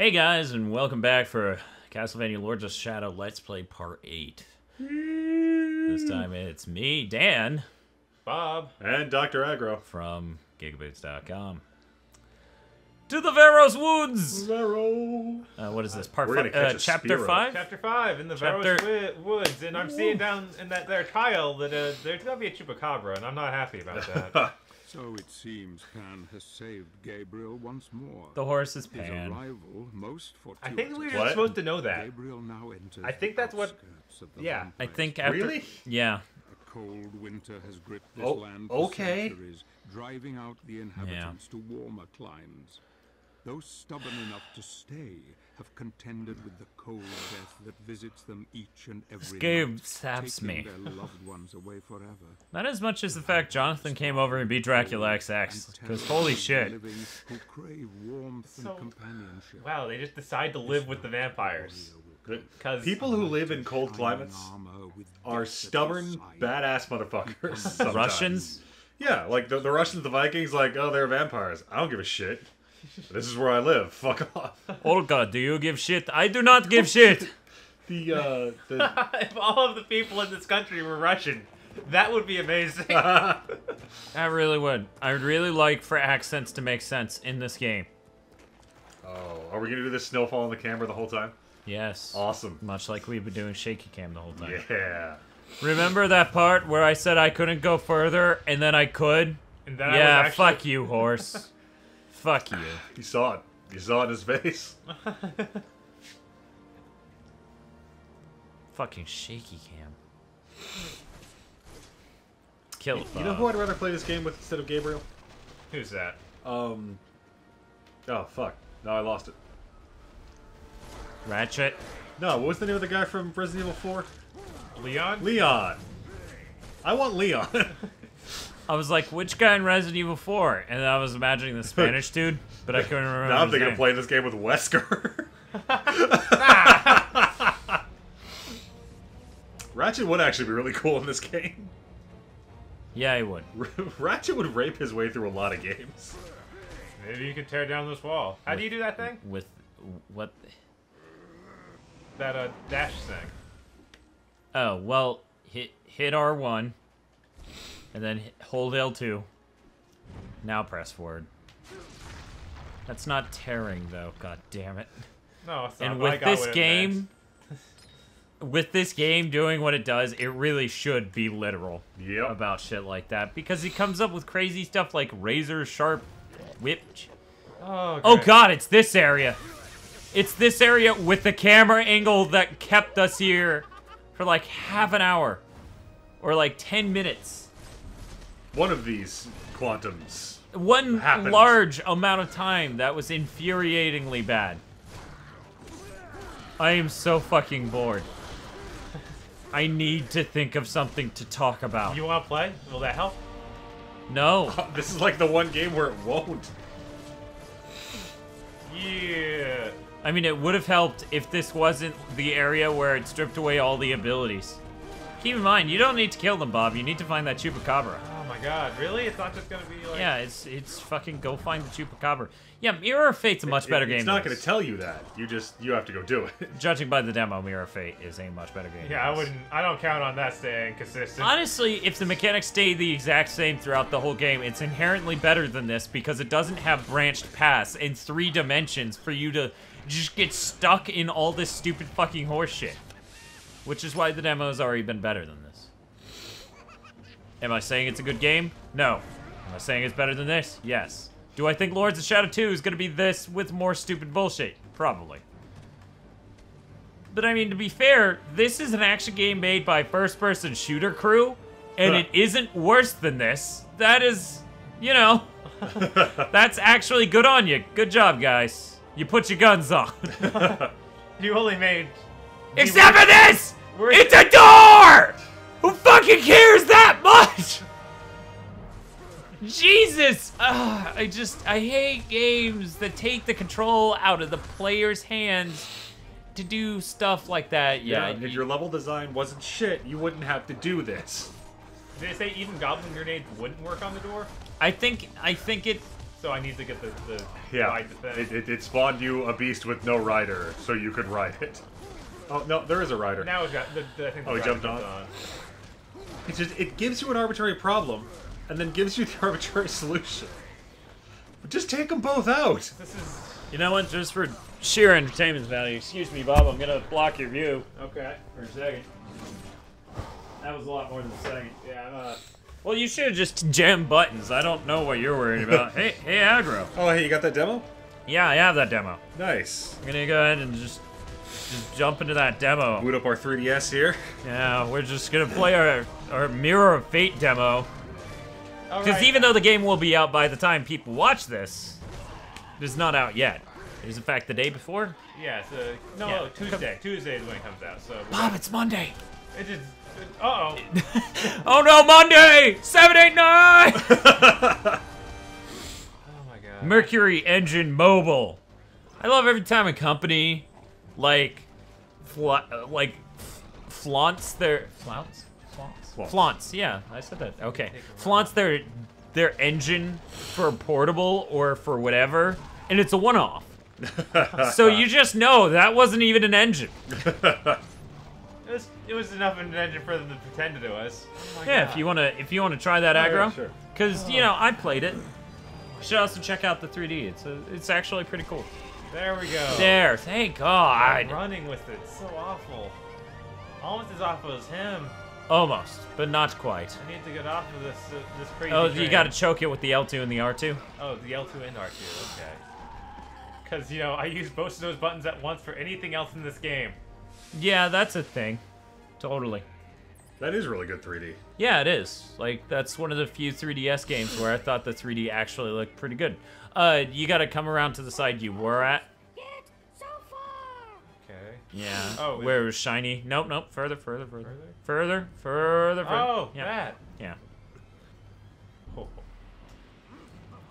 Hey guys, and welcome back for Castlevania Lords of Shadow Let's Play Part 8. This time it's me, Dan, Bob. And Dr. Agro from GigaBoots.com. To the Veros Woods! Zero. Uh, what is this? Part We're gonna five? catch Uh, a chapter Spearow. 5? Chapter 5 in the Chapter- Veros Woods, and I'm seeing down in that there tile that uh, there's gonna be a chupacabra, and I'm not happy about that. So it seems Pan has saved Gabriel once more. The horse is His Pan. arrival most fortuitous. I think we were What? supposed to know that. Gabriel now enters I think that's what- of the yeah. I think after. Really? Yeah. A cold winter has gripped this Oh, land for okay. centuries, driving out the inhabitants to warmer climes. Those stubborn enough to stay have contended with the cold death that visits them each and every game night, saps me. their loved ones away forever. Not as much as the fact Jonathan came over and beat Dracula XX. Because holy shit. Who crave warmth So- and companionship. Wow, they just decide to live with the vampires. Because People who live in cold climates are stubborn, badass motherfuckers. sometimes. Russians? Yeah, like the, the Russians, the Vikings, like, oh, they're vampires. I don't give a shit. This is where I live. Fuck off. Olga, do you give shit? I do not give shit! The, uh, the, if all of the people in this country were Russian, that would be amazing. I really would. I would really like for accents to make sense in this game. oh, are we gonna do this snowfall on the camera the whole time? Yes. Awesome. Much like we've been doing shaky cam the whole time. Yeah. Remember that part where I said I couldn't go further and then I could? and then I yeah, was actually, fuck you, horse. Fuck you. You saw it. You saw it in his face. Fucking shaky cam. Kill. You know who I'd rather play this game with instead of Gabriel? Who's that? Um. Oh, fuck. No, I lost it. Ratchet. No, what was the name of the guy from Resident Evil 4? Leon? Leon. I want Leon. I was like, which guy in Resident Evil 4? And I was imagining the Spanish dude, but I couldn't remember. now I'm thinking of playing this game with Wesker. Ratchet would actually be really cool in this game. Yeah, he would. Ratchet would rape his way through a lot of games. Maybe you can tear down this wall. How do you do that thing? With what? That uh, dash thing. Oh, well, hit hit R1, and then hold L2. Now press forward. That's not tearing, though. God damn it. No, it's not. And but I with got this game, with this game doing what it does, it really should be literal Yep. about shit like that because he comes up with crazy stuff like razor sharp whip. Oh, Oh god, it's this area. It's this area with the camera angle that kept us here for like half an hour or like 10 minutes. One of these quantums. One Happened. large amount of time that was infuriatingly bad. I am so fucking bored. I need to think of something to talk about. You want to play? Will that help? No. This is like the one game where it won't. Yeah. I mean, it would have helped if this wasn't the area where it stripped away all the abilities. Keep in mind, you don't need to kill them, Bob. You need to find that chupacabra. God, really? It's not just gonna be like. Yeah, it's it's fucking go find the chupacabra. Yeah, Mirror of Fate's a much better It- game. It's not than going to this. tell you that. You just you have to go do it. Judging by the demo, Mirror of Fate is a much better game. Yeah, I wouldn't. I don't count on that staying consistent. Honestly, if the mechanics stay the exact same throughout the whole game, it's inherently better than this because it doesn't have branched paths in three dimensions for you to just get stuck in all this stupid fucking horse shit. Which is why the demo has already been better than this. Am I saying it's a good game? No. Am I saying it's better than this? Yes. Do I think Lords of Shadow 2 is going to be this with more stupid bullshit? Probably. But I mean, to be fair, this is an action game made by first person shooter crew, and Huh. it isn't worse than this. That is, you know, that's actually good on you. Good job, guys. You put your guns on. You only made. Except for this! It's a door! Who fucking cares that much? Jesus! Ugh, I just, I hate games that take the control out of the player's hands to do stuff like that. Yeah, if your level design wasn't shit, you wouldn't have to do this. Did they say even goblin grenades wouldn't work on the door? I think, I think it so I need to get the the Yeah, ride the thing. it, it, it spawned you a beast with no rider, so you could ride it. Oh no, there is a rider. now it's got the, the I think the Oh, he rider jumped on? It just it gives you an arbitrary problem, and then gives you the arbitrary solution. But just take them both out. This is You know what? Just for sheer entertainment value, excuse me, Bob. I'm gonna block your view okay. for a second. That was a lot more than a second. Yeah, I'm uh. Well, you should have just jammed buttons. I don't know what you're worried about. hey, hey, aggro. Oh, hey, you got that demo? Yeah, I have that demo. Nice. I'm gonna go ahead and just just jump into that demo. Boot up our 3DS here. Yeah, we're just gonna play our our Mirror of Fate demo. Because right. even though the game will be out by the time people watch this, it is not out yet. It is in fact the day before. yeah, it's uh, no Yeah. Tuesday. Tuesday is when it comes out. So Bob, it's Monday. it just. Uh oh. Oh no, Monday! 789! Oh my god. Mercury Engine Mobile. I love every time a company like fla- uh, like f- flaunts their flaunts flaunts Flaunts. flaunts. Yeah, I said that. Okay, flaunts their their engine for portable or for whatever, and it's a one-off. so you just know that wasn't even an engine. It was, it was enough of an engine for them to pretend to do us. Oh Yeah, God. if you wanna if you wanna try that yeah, aggro, sure. because you know I played it. You should also check out the 3D. It's a, it's actually pretty cool. There we go. There, thank I'm God. running with it. So awful. Almost as awful as him. Almost, but not quite. I need to get off of this uh, this crazy. Oh, you gotta choke it with the L2 and the R2? Oh, the L2 and R2. Okay. Because you know I use both of those buttons at once for anything else in this game. Yeah, that's a thing. Totally. That is really good 3D. Yeah, it is. Like, that's one of the few 3DS games where I thought the 3D actually looked pretty good. Uh, you gotta come around to the side you were at. Okay. Yeah. Oh, Where it was shiny. Nope, nope. Further, further, further. Further? Further, further, further. Oh, yeah. that. Yeah.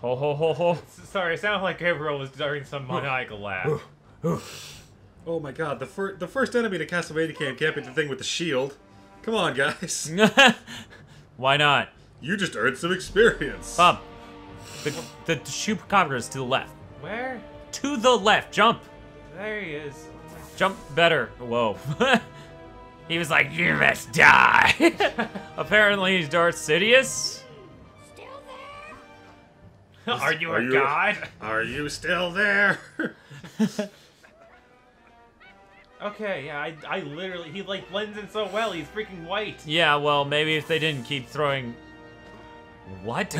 Ho, ho, ho, ho. Sorry, it sounded like Gabriel was during some maniacal laugh. Oh my god, the, fir- the first enemy to Castlevania game can't be the thing with the shield. Come on, guys. Why not? You just earned some experience. Bob, the, the chupacabra is to the left. Where? To the left. Jump. There he is. Jump better. Whoa. he was like, you must die. Apparently he's Darth Sidious. Still there? Are you Are a you- god? Are you still there? Okay, yeah, I, I literally, he like blends in so well. He's freaking white. Yeah, well, maybe if they didn't keep throwing... What?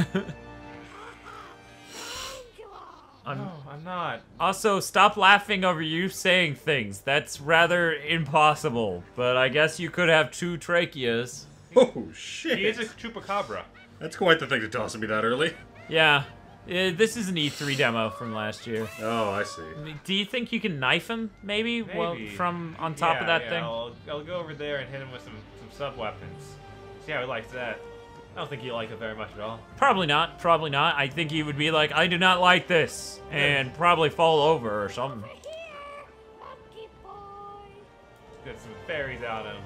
I'm... No, I'm not. Also, stop laughing over you saying things. That's rather impossible. But I guess you could have two tracheas. oh shit. He shit. is a chupacabra. That's quite the thing to toss at me that early. Yeah. Uh, this is an E3 demo from last year. Oh, I see. Do you think you can knife him, maybe? Well, from on top yeah, of that yeah, thing? I'll, I'll go over there and hit him with some, some sub weapons. See how he likes that. I don't think he like it very much at all. Probably not. Probably not. I think he would be like, I do not like this. And probably fall over or something. Get some fairies out of him.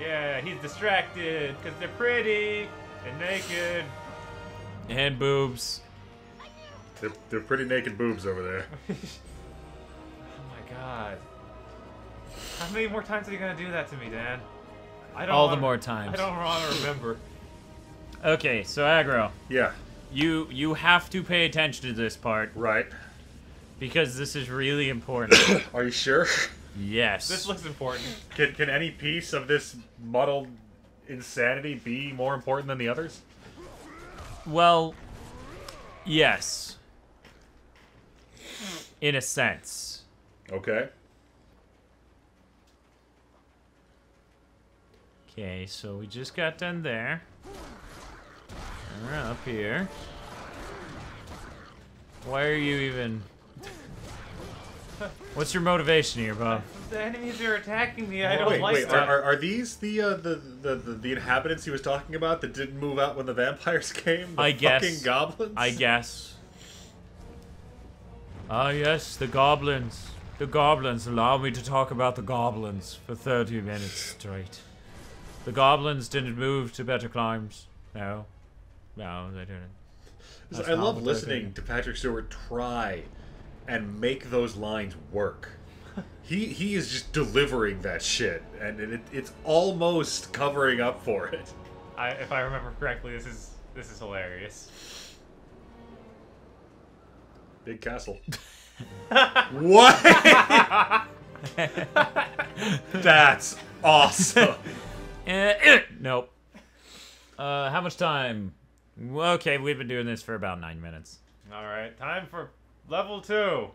Yeah, he's distracted because they're pretty and naked. And boobs. They're, they're pretty naked boobs over there. Oh my god. How many more times are you gonna do that to me, Dan? I All the wanna- more times. I don't want to remember. Okay, so aggro. Yeah, You you have to pay attention to this part right. because this is really important. Are you sure? yes. This looks important. Can, can any piece of this muddled insanity be more important than the others? Well, yes. In a sense. Okay. Okay, so we just got done there. We're up here. Why are you even... What's your motivation here, Bob? The enemies are attacking me. I don't wait, like wait. Are, that. are, are these the, uh, the, the the the inhabitants he was talking about that didn't move out when the vampires came? The I guess. Fucking goblins. I guess. Ah, yes, the goblins. The goblins. Allow me to talk about the goblins for 30 minutes straight. The goblins didn't move to better climes. No. No, they didn't. That's I love listening to Patrick Stewart try and make those lines work. he he is just delivering that shit, and it, it's almost covering up for it. I, if I remember correctly, this is this is hilarious. Big castle. what? That's awesome. Eh, eh, nope. Uh, how much time? Okay, we've been doing this for about nine minutes. All right, time for level two.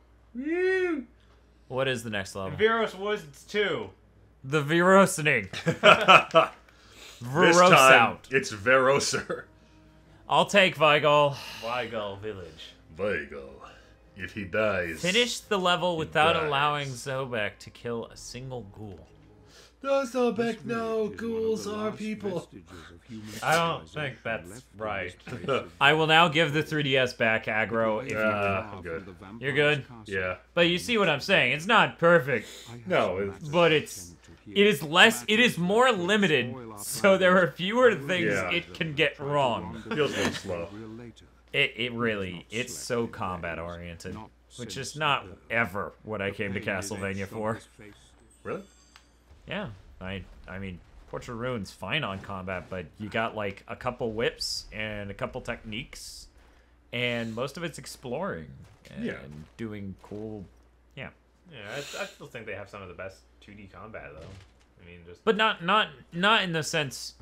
What is the next level? Veros Woods two. The Verosening. This Veros time, out. it's Veroser. I'll take Vigol. Wygol Village. Vigo. If he dies. Finish the level without dies. allowing Zobek to kill a single ghoul. No, Zobek, This no, village is one of ghouls are people. vestiges of human I don't think that's right. this place of I will now give the 3DS back, aggro, if you Yeah. far I'm good. from the vampire's You're good? Yeah. But you see what I'm saying? It's not perfect, No, some it's- but to it's attend to it here. is less it is more limited, so there are fewer things Yeah. it can get wrong. wander Feels a little slow. It it really it's so combat-oriented, which is not ever what I came to Castlevania for. Really? Yeah, I I mean Portrait of Ruin's fine on combat, but you got like a couple whips and a couple techniques, and most of it's exploring and Yeah. doing cool. Yeah, Yeah, I, I still think they have some of the best 2D combat though. I mean, just but not not not in the sense.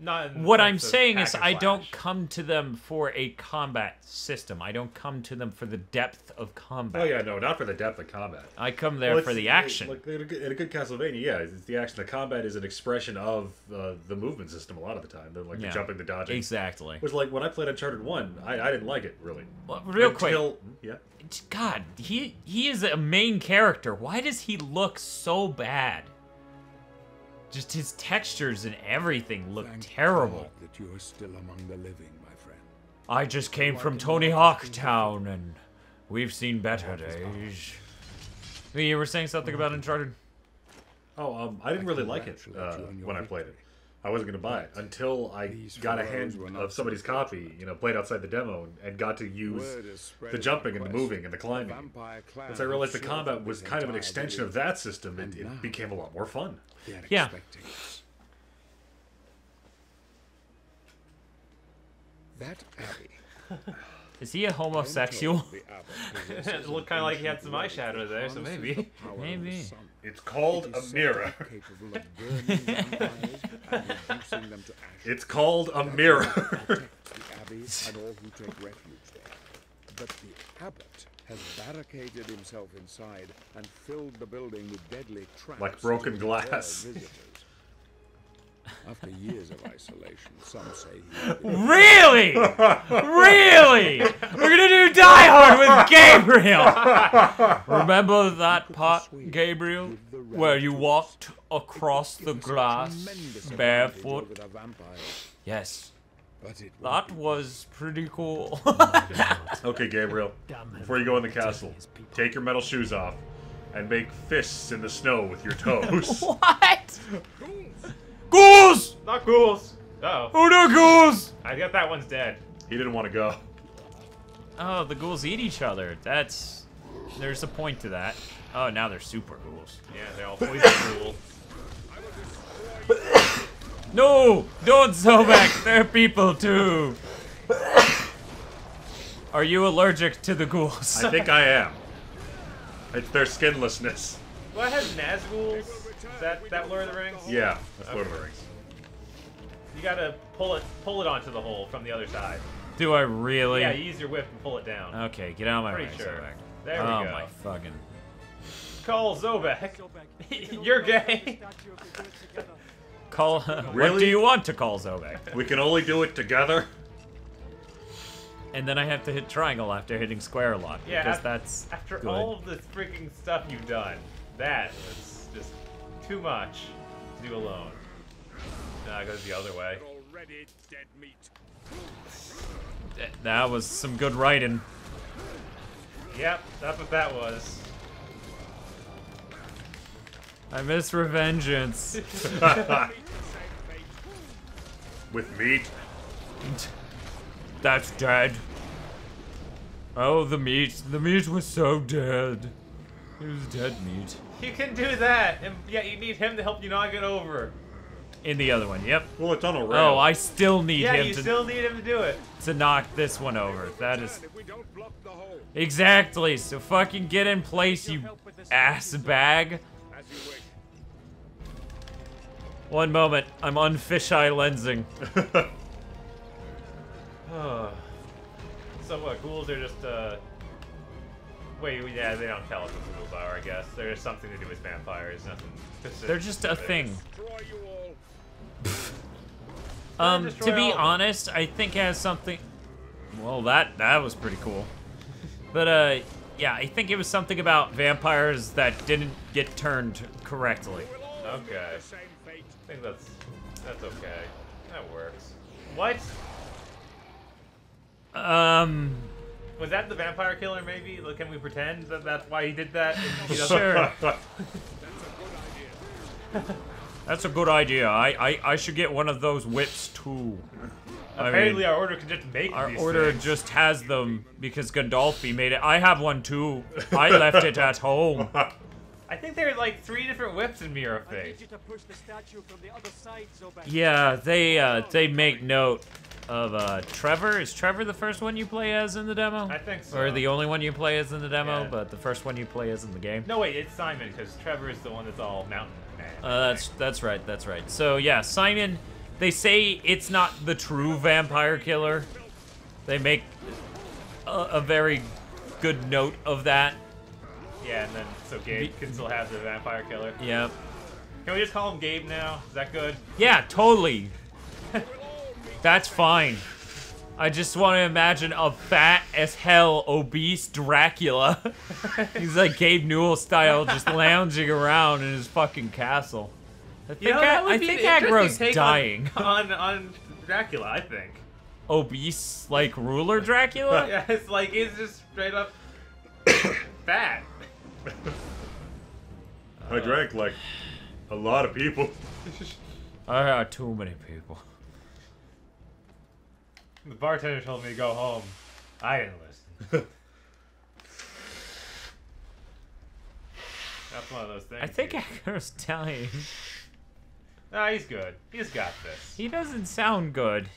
Not. in What I'm saying is, and I don't come to them for a combat system. I don't come to them for the depth of combat. Oh yeah, no, not for the depth of combat. I come there Well, for the action. Like in a, good, in a Castlevania, yeah, it's the action. The combat is an expression of uh, the movement system a lot of the time. The, like Yeah. the jumping, the dodging. exactly. Which, like, when I played Uncharted One, I, I didn't like it really. Well, real quick, Yeah. God, he he is a main character. Why does he look so bad? Just his textures and everything look Thank terrible. God that you are still among the living, my friend. I just came from Tony Hawk Town and we've seen better days. You were saying something about Uncharted? Oh, um, I didn't really like it uh, you on your when I played it. I wasn't gonna buy it until I got a hand of somebody's copy. You know, played outside the demo and, and got to use Word is spread the jumping and the moving and the climbing. Once I realized the combat was kind of an extension of that system, it, And it became a lot more fun. They are Yeah. expecting us. That abbey. Is he a am told homosexual? the It looked kinda like he had some eyeshadow there, so maybe. the power of the Maybe. It's called It a mirror. capable of and reducing them to ash. It's called a mirror. The abbey and all who take refuge there. But the abbot has barricaded himself inside and filled the building with deadly traps Like broken glass. After years of isolation, some say he Really? really? We're gonna do Die Hard with Gabriel! Remember that part, Gabriel? Where you walked across the glass barefoot? over the vampires. Yes. But it That was pretty cool. Oh okay, Gabriel. Before you go in the castle, take your metal shoes off and make fists in the snow with your toes. what? Ghouls! Not ghouls. Oh, Who the ghouls? I guess that one's dead. he didn't want to go. Oh, the ghouls eat each other. That's. There's a point to that. Oh, now they're super ghouls. Yeah, they're all poison ghoul. No! Don't Zobek! They're people too! Are you allergic to the ghouls? I think I am. It's their skinlessness. Do I have Nazguls? Is that that Lord of the Rings? Yeah, that's Lord of the Rings. You gotta pull it pull it onto the hole from the other side. Do I really? Yeah, you use your whip and pull it down. Okay, get out of my Pretty way, sure. Zobek. There we oh go. my fucking. Call Zobek. You're gay. Call. what do you want to call Zobek? We can only do it together. And then I have to hit triangle after hitting square a lot Yeah, because af- that's After good. all of the freaking stuff you've done, that was just too much to do alone. Nah, it goes the other way. already dead meat. That was some good writing. Yep, that's what that was. I miss Revengeance. With meat. That's dead. Oh, the meat. The meat was so dead. It was dead meat. You can do that, and yeah, you need him to help you knock it over. In the other one, yep. Well, it's on a rail. Oh, I still need Yeah, him you to, still need him to do it. to knock this one over. That is If we don't block the hole, exactly. So fucking get in place, you ass bag. One moment, I'm on fisheye lensing. So what? Ghouls are just uh. Wait, yeah, they don't tell us what ghouls are. I guess they're just something to do with vampires. Nothing. specific They're just a thing. Destroy you all. Um, to be all of them. honest, I think it has something. Well, that that was pretty cool. But uh, yeah, I think it was something about vampires that didn't get turned correctly. We'll all meet Okay. Think that's that's okay. That works. What? Um, Was that the vampire killer? Maybe? Can we pretend that that's why he did that? he sure. That's a good idea. That's a good idea. I I, I should get one of those whips too. I Apparently, mean, our order can just make our order things. just has them because Gandolfi made it. I have one too. I left it at home. I think there are like three different whips in Mirror of Fate. you to push the statue from the other side, Yeah, they uh they make note of uh Trevor. Is Trevor the first one you play as in the demo? I think so. Or the only one you play as in the demo, Yeah. but the first one you play as in the game. No, wait, it's Simon because Trevor is the one that's all mountain man. Uh, that's that's right, that's right. So yeah, Simon. They say it's not the true vampire killer. They make a, a very good note of that. Yeah, and then so Gabe can still have the vampire killer. Yep. Can we just call him Gabe now? Is that good? Yeah, totally. That's fine. I just want to imagine a fat as hell, obese Dracula. He's like Gabe Newell style, just lounging around in his fucking castle. I think, You know, I, I think Agro's take on- dying. on, on Dracula. I think. obese, like ruler Dracula? Yeah, it's like he's just straight up fat. I drank like a lot of people. I got too many people. The bartender told me to go home. I didn't listen. That's one of those things. I think Agro's dying. Nah, he's good. He's got this. He doesn't sound good.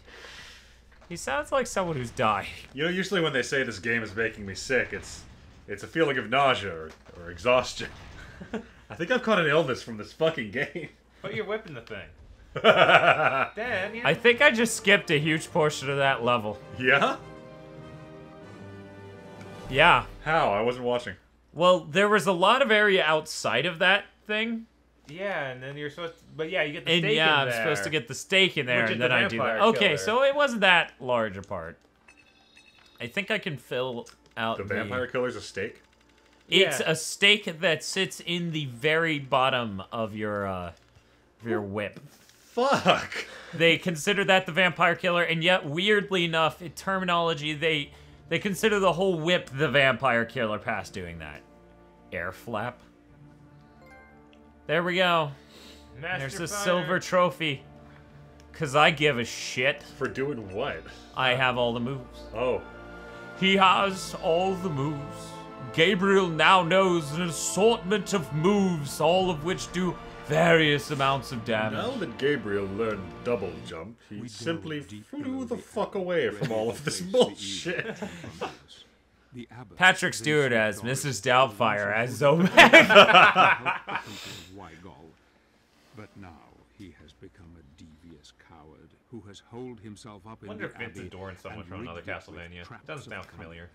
He sounds like someone who's dying. You know, usually when they say this game is making me sick, it's it's a feeling of nausea or, or exhaustion. I think I've caught an illness from this fucking game. But you're whipping the thing. yeah? Dan, I think I just skipped a huge portion of that level. Yeah. Yeah. How? I wasn't watching. Well, there was a lot of area outside of that thing, Yeah, and then you're supposed to, but yeah, you get the and steak yeah, in I'm there. supposed to get the steak in there, Which is and the I do that. vampire Okay, killer. so it wasn't that large a part. I think I can fill out The vampire killer's a steak? It's Yeah. a steak that sits in the very bottom of your uh, of your whip. Fuck! They consider that the vampire killer, and yet weirdly enough, in terminology, they they consider the whole whip the vampire killer past doing that. Air flap. There we go. Master There's a silver trophy. Cause I give a shit. For doing what? I have all the moves. Oh. He has all the moves. Gabriel now knows an assortment of moves, all of which do various amounts of damage. Now that Gabriel learned double jump, he We simply flew the the fuck away from all of this Face the evil bullshit. that confronts us. The abbot Patrick Stewart as Mrs. Doubtfire as and Zomac. the people of Wygol. But now he has become a devious coward who has holed himself up in wonder the if Vince abbey is Doran someone from another rigged it with Castlevania. Doesn't sound familiar.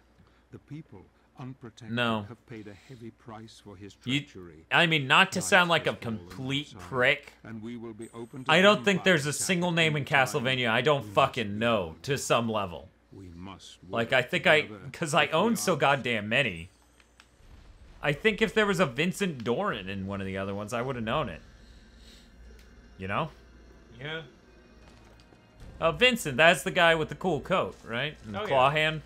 The people, unprotected, No. have paid a heavy price for his You. I mean, not to Life sound like a complete outside, prick. and we will be open to I don't think there's a single name in. Castlevania I don't fucking know to some level. We must Like, I think I, because I own so goddamn many. I think if there was a Vincent Dorin in one of the other ones, I would have known it. You know? Yeah. Uh, Vincent, that's the guy with the cool coat, right? And the Oh, claw yeah. hand.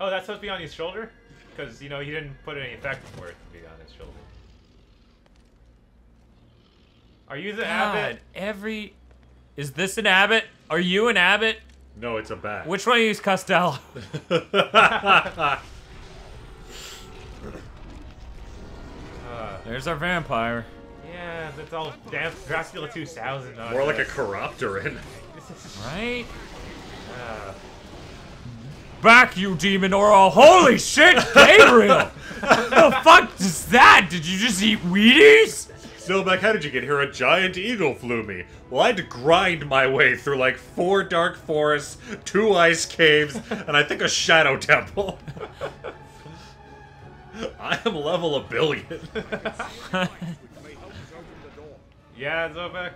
Oh, that's supposed to be on his shoulder? Because, you know, he didn't put any effect for it to be on his shoulder. Are you the God, abbot? every. Is this an abbot? Are you an abbot? No, it's a bat. Which one is Costello? Uh, There's our vampire. yeah, that's all damn Dracula 2000. More like a this. Corruptorin. Right? Uh, Back, you demon Aura! Holy shit, Gabriel! the fuck is that? Did you just eat Wheaties? Silbeck, how did you get here? A giant eagle flew me. Well, I had to grind my way through like four dark forests, two ice caves, and I think a shadow temple. I am level a billion. yeah, Zobek.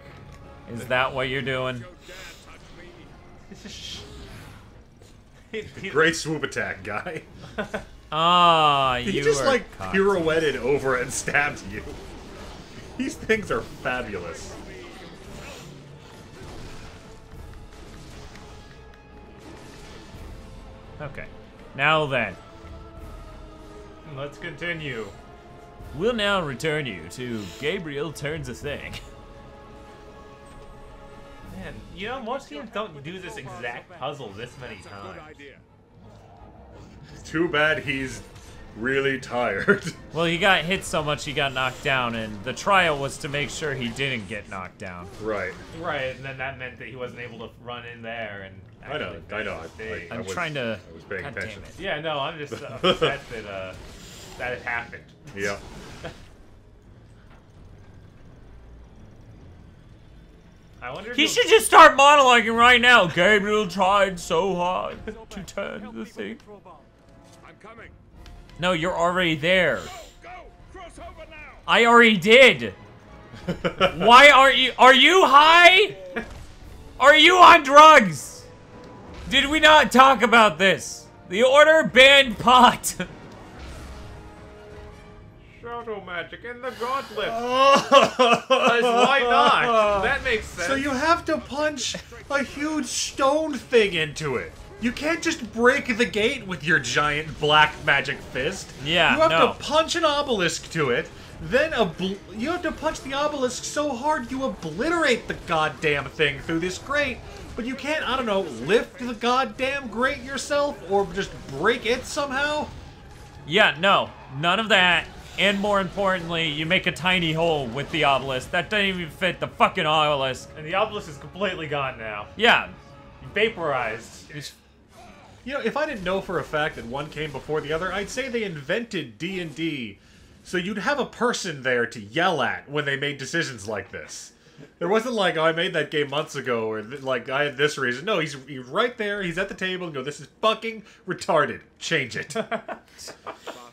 Is that what you're doing? He- he- Great swoop attack, guy. Ah, He you just are like cocked. pirouetted over and stabbed you. These things are fabulous. Okay. Now then, Let's continue. we'll now return you to Gabriel Turns a Thing. Man, you know, most teams don't do this exact puzzle this many times. Too bad he's really tired. Well, he got hit so much he got knocked down, and the trial was to make sure he didn't get knocked down. right. Right, and then that meant that he wasn't able to run in there and. I know, I know, finish I, I I'm was- trying to. I was paying God attention. Yeah, no, I'm just upset that uh, that it happened. Yeah. I wonder. He he'll- should just start monologuing right now. Gabriel tried so hard to turn Help the thing. I'm coming. No, you're already there. Go! Cross over now! I already did. Why aren't you? Are you high? Are you on drugs? Did we not talk about this? The order banned pot. Shadow magic and the gauntlet. Why not? That makes sense. So you have to punch a huge stone thing into it. You can't just break the gate with your giant black magic fist. Yeah, You have no. to punch an obelisk to it. Then obl- you have to punch the obelisk so hard you obliterate the goddamn thing through this grate. But you can't, I don't know, lift the goddamn grate yourself or just break it somehow. yeah, no, none of that. And more importantly, you make a tiny hole with the obelisk that doesn't even fit the fucking obelisk. and the obelisk is completely gone now. Yeah, Vaporized. it's- You know, if I didn't know for a fact that one came before the other, I'd say they invented D&D so you'd have a person there to yell at when they made decisions like this. There wasn't like, oh, I made that game months ago, or like, I had this reason. No, he's, he's right there, he's at the table, and go, this is fucking retarded. Change it.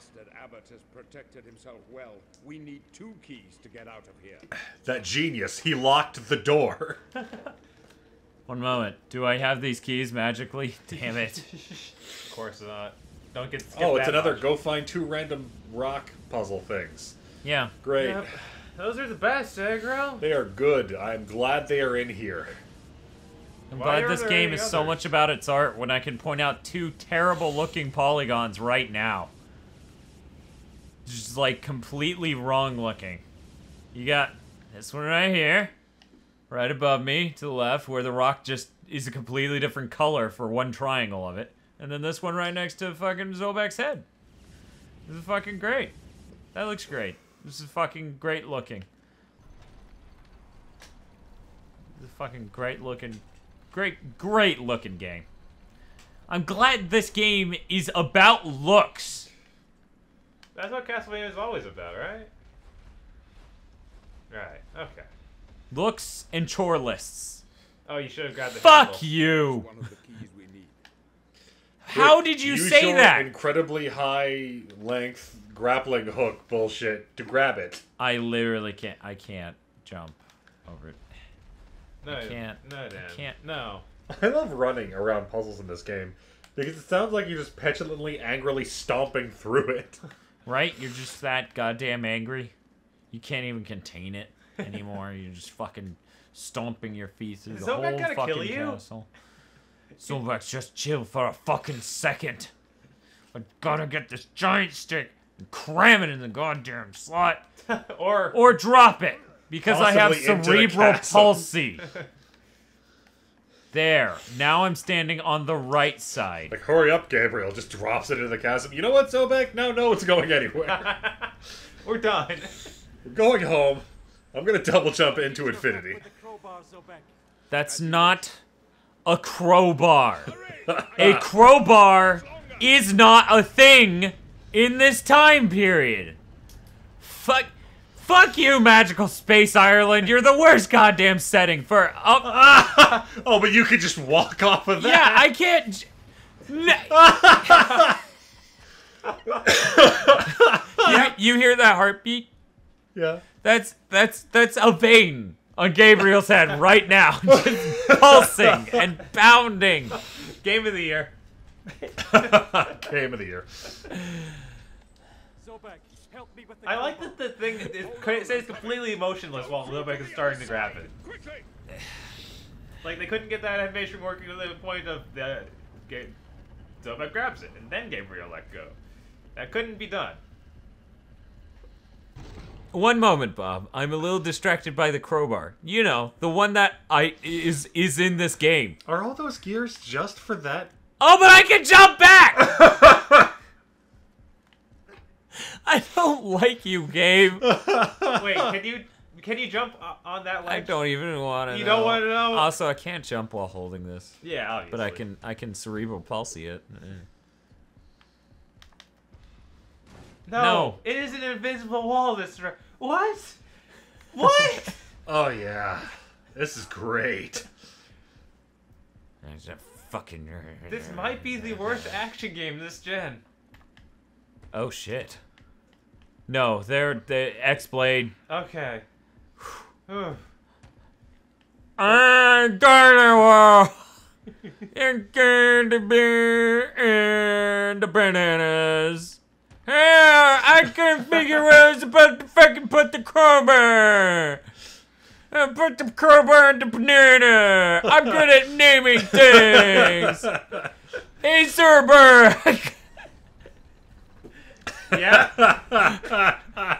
Bastard Abbott has protected himself well. We need two keys to get out of here. that genius, he locked the door. one moment. Do I have these keys magically? Damn it. Of course not. Don't get. skip Oh, it's that another much. go find two random rock puzzle things. Yeah. Great. Yep. Those are the best, eh, Aggro. They are good. I'm glad they are in here. I'm Why glad this game any is so much about its art when I can point out two terrible looking polygons right now. Just like completely wrong looking. You got this one right here, right above me to the left, where the rock just is a completely different color for one triangle of it. And then this one right next to fucking Zobek's head. This is fucking great. That looks great. This is fucking great looking. This is fucking great looking great great looking game. I'm glad this game is about looks. That's what Castlevania is always about, right? Right. Okay. Looks and chore lists. Oh, you should have grabbed the. Fuck handle. you. One of the keys we need. How did you Use say your that? Incredibly high length grappling hook bullshit to grab it. I literally can't I can't jump over it. No, I can't. No, Dan. can't. No. I love running around puzzles in this game because it sounds like you're just petulantly, angrily stomping through it. Right? You're just that goddamn angry. You can't even contain it anymore. You're just fucking stomping your feet through Is the whole fucking kill you? castle. Zobek's just chill for a fucking second. I gotta get this giant stick and cram it in the goddamn slot. or Or drop it. Because I have Possibly into the cerebral palsy. There. Now I'm standing on the right side. Like, hurry up, Gabriel. Just drops it into the chasm. You know what, Zobek? Now no one's going anywhere. We're done. We're going home. I'm gonna double jump into infinity. With the crowbar, Zobek. That's not a crowbar. a crowbar is not a thing in this time period. Fuck. Fuck you, Magical Space Ireland. You're the worst goddamn setting for. Oh, Oh, but you could just walk off of that. yeah. I can't. you, you hear that heartbeat? yeah. That's that's that's a vein on Gabriel's head right now, just pulsing and bounding. Game of the year. Game of the year. Zobek, help me with the I like that the thing it, it stays completely motionless while Zobek is starting to grab it. Like they couldn't get that animation working to the point of the Ga- Zobek grabs it and then Gabriel let go. That couldn't be done. One moment, Bob. I'm a little distracted by the crowbar. You know, the one that I is is in this game. Are all those gears just for that? Oh, but I can jump back. I don't like you, Gabe. Wait, can you can you jump on that ledge? I don't even want to. You don't wanna know? Also, I can't jump while holding this, Yeah, obviously. but I can. I can cerebral palsy it. Eh. No, No. it is an invisible wall. This dir- what? What? Oh yeah. This is great. There's a fucking. this might be the worst action game this gen. Oh shit. No, they're the X Blade. Okay. I'm gonna It's going to be in the bananas. Yeah, I couldn't figure where I was supposed to fucking put the crowbar. I put the crowbar in the banana. I'm good at naming things. Hey, Cerberus. Yeah.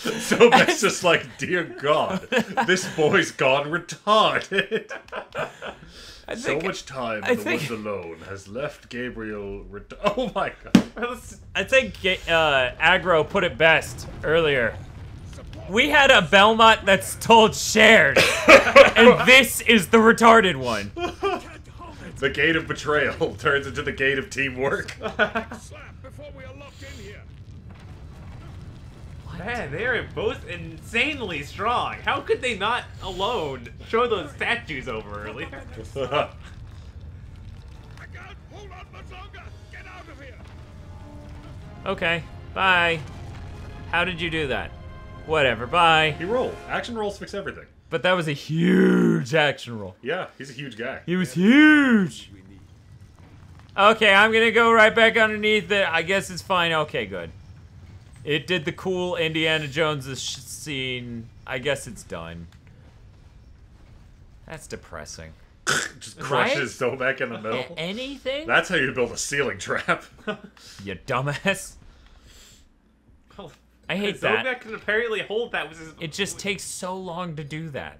So it's just like, dear God, this boy's gone retarded. I So think, much time I in the think- woods alone has left Gabriel. Ret- oh my God! I think uh, Agro put it best earlier. We had a Belmont that's told shared, and this is the retarded one. The gate of betrayal turns into the gate of teamwork. Man, they are both insanely strong. How could they not alone show those statues over earlier? I can't hold on much longer. Get out of here. Okay, bye. How did you do that? Whatever, bye. he rolled. Action rolls fix everything. But that was a huge action roll. Yeah, he's a huge guy. He was huge. Okay, I'm gonna go right back underneath it. I guess it's fine. Okay, good. It did the cool Indiana Jones scene. I guess it's done. That's depressing. Just crushes Zobek in the middle. A- anything? That's how you build a ceiling trap. you dumbass. Oh, I hate that. Zobek can apparently hold that with his. It just takes so long to do that.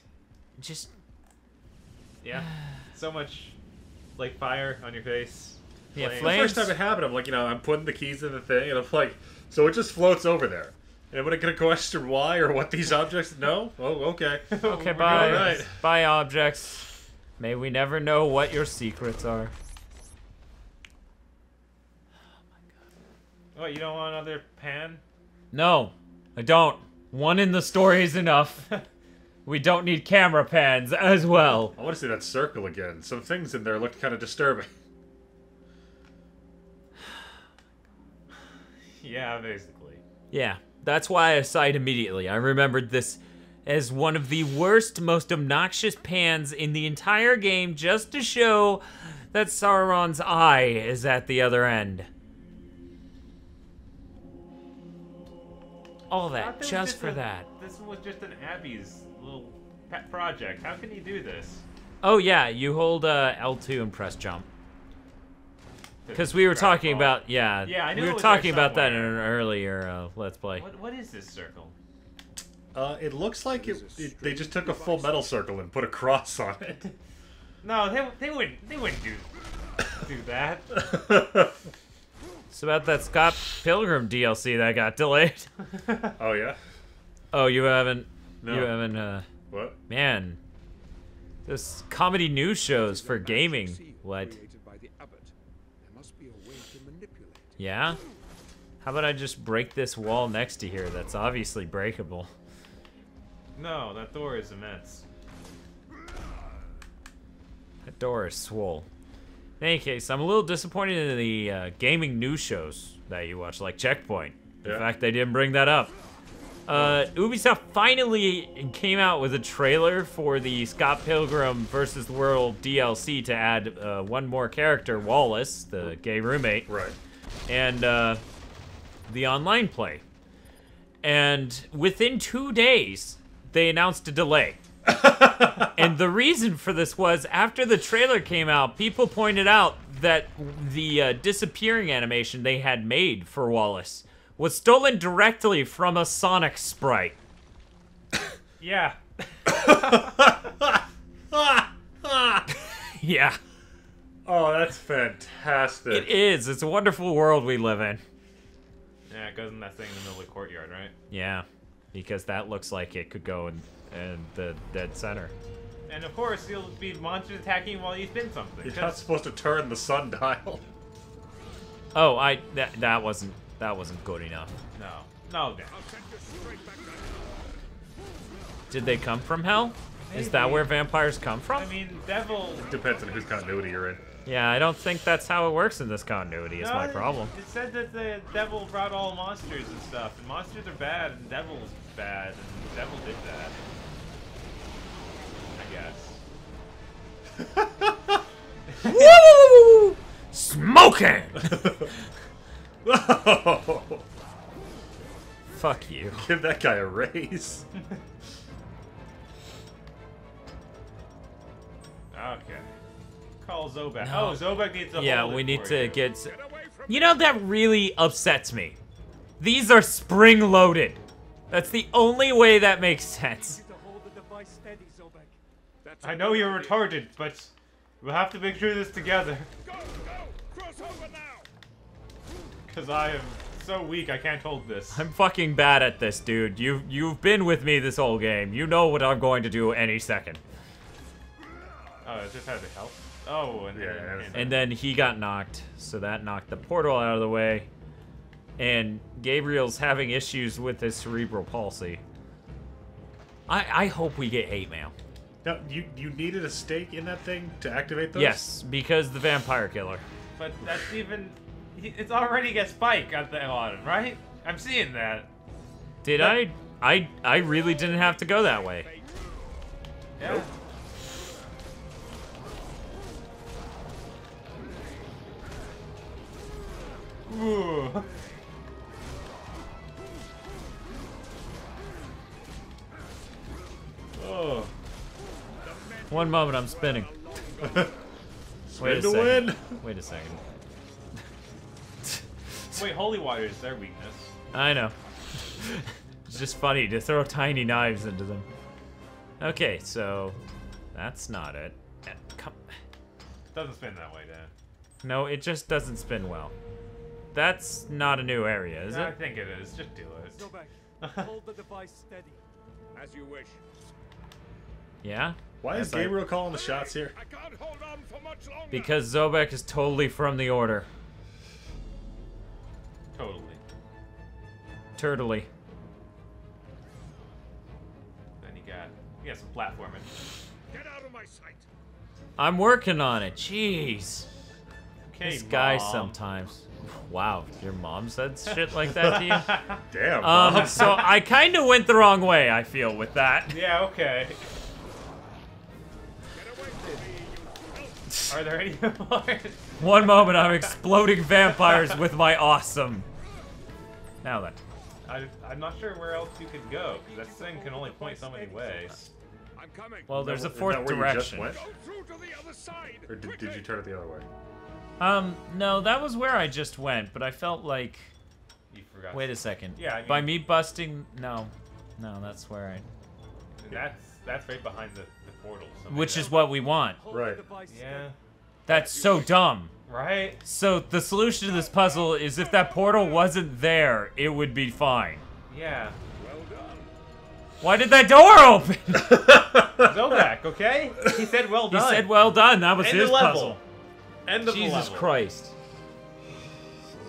Just Yeah. So much, like fire on your face. yeah, Flames. the first time it happened, I'm like, you know, I'm putting the keys in the thing, and I'm like, so it just floats over there. And am I gonna question why or what these objects? No. Oh, okay. Okay, We're bye. going right. Bye, objects. May we never know what your secrets are. Oh my god. What, you don't want another pan? No, I don't. One in the story is enough. we don't need camera pans as well. I want to see that circle again. Some things in there looked kind of disturbing. Yeah, basically. Yeah, that's why I sighed immediately. I remembered this as one of the worst, most obnoxious pans in the entire game just to show that Sauron's eye is at the other end. All that, just for a- that. This was just an Abby's little pet project. How can he do this? Oh yeah, you hold uh, L2 and press jump. Because we were talking Ball. about yeah, Yeah, I knew we were talking about that in an earlier uh, let's play. What, what is this circle? Uh, it looks like it, it, they just took a full metal circle and put a cross on it. No, they, they wouldn't. They wouldn't do do that. It's about that Scott Pilgrim DLC that got delayed. oh yeah. Oh, you haven't. No. You haven't. Uh, What? man. This comedy news shows for gaming. What? Created by the abbot. There must be a way to manipulate. it. Yeah. How about I just break this wall next to here? That's obviously breakable. No, that door is immense. That door is swole. In any case, I'm a little disappointed in the uh, gaming news shows that you watch, like Checkpoint. The Yeah. fact they didn't bring that up. Uh, Ubisoft finally came out with a trailer for the Scott Pilgrim versus the World DLC to add uh, one more character, Wallace, the gay roommate, Right. And uh, the online play. And within two days, they announced a delay. and the reason for this was after the trailer came out, people pointed out that the uh, disappearing animation they had made for Wallace was stolen directly from a Sonic sprite. Yeah. Yeah, Oh, that's fantastic. it is. It's a wonderful world we live in. Yeah, it goes in that thing in the middle of the courtyard, right? Yeah, because that looks like it could go in, in the dead center. And of course, he'll be monsters attacking him while you spin something. You're 'cause- not supposed to turn the sundial. Oh, I that, that wasn't that wasn't good enough. No. No, no. Did they come from hell? Is that where vampires come from? I mean, Devil. Depends on whose continuity you're in. Yeah, I don't think that's how it works in this continuity. Is No, my problem. It said that the devil brought all monsters and stuff, and monsters are bad, and devil's bad, and the devil did that. I guess. Woo! Smoking. Fuck you. Give that guy a raise. Okay. Call Zobek. No. Oh, Zobek needs to Yeah, hold it we need for to you. get. You know that really upsets me. These are spring loaded. That's the only way that makes sense. To hold the device steady, I know you're retarded, but we'll have to make through this together. Go, go! Cross over now! Because I am so weak, I can't hold this. I'm fucking bad at this, dude. You've, you've been with me this whole game. You know what I'm going to do any second. Oh, it just had to help. Oh, and, Yeah, and, and- And then he got knocked, so that knocked the portal out of the way. And Gabriel's having issues with his cerebral palsy. I I hope we get hate mail. Now, you you needed a stake in that thing to activate those? Yes, because the vampire killer. But that's even. It's already got Spike at the bottom, right? I'm seeing that. Did I? I I really didn't have to go that way. Yeah. Ooh. Oh. One moment, I'm spinning. Wait a to second. win. Wait a second. Wait, holy water is their weakness. I know. it's just funny to throw tiny knives into them. Okay, so that's not it. Come. Doesn't spin that way, Dan. No, it just doesn't spin well. That's not a new area, is it? I think it is. Just do it. Zobek, hold the device steady. As you wish. Yeah? Why is Yes, I- Gabriel calling the shots here? I can't hold on for much longer. Because Zobek is totally from the Order. Totally. Turtly. Then you got you got some platforming. Get out of my sight. I'm working on it. Jeez. Okay, this guy sometimes. Wow, your mom said shit like that to you? Damn. Um, so I kind of went the wrong way, I feel, with that. Yeah. Okay. Get away from me, you filth. Are there any more? One moment, I'm exploding vampires with my awesome. Now then. I, I'm not sure where else you could go, because that thing can only point so many ways. I'm coming. Well, there's a fourth where you just direction. went? Go through to the other side. Or did, did you turn it the other way? Um, no, that was where I just went, but I felt like. You forgot. Wait a second. Yeah, I mean- By me busting. No. No, that's where I. That's that's right behind the, the portals. Which is what we want. Right. Yeah. That's so dumb. Right. So the solution to this puzzle is if that portal wasn't there, it would be fine. Yeah. Well done. Why did that door open? Zobek, okay? He said well done. he said, "Well done." That was End his the level. puzzle. End of the Jesus level. Christ.